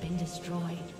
Been destroyed.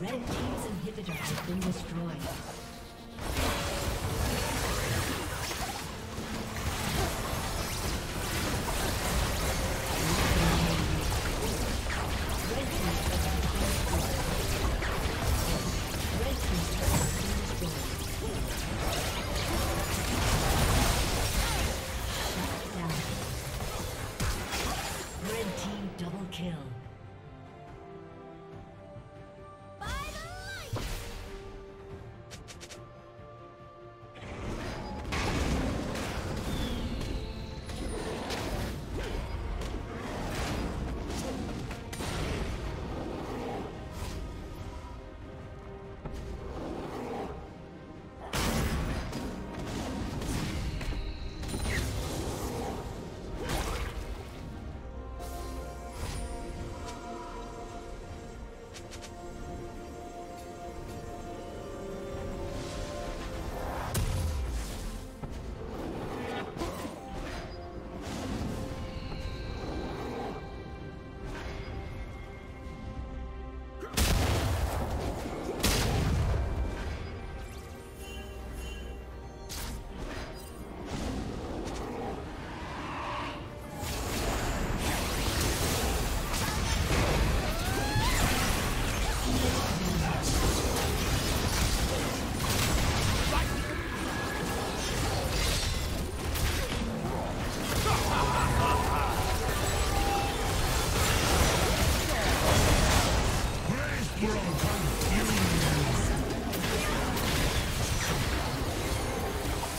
Red Team's inhibitor has been destroyed.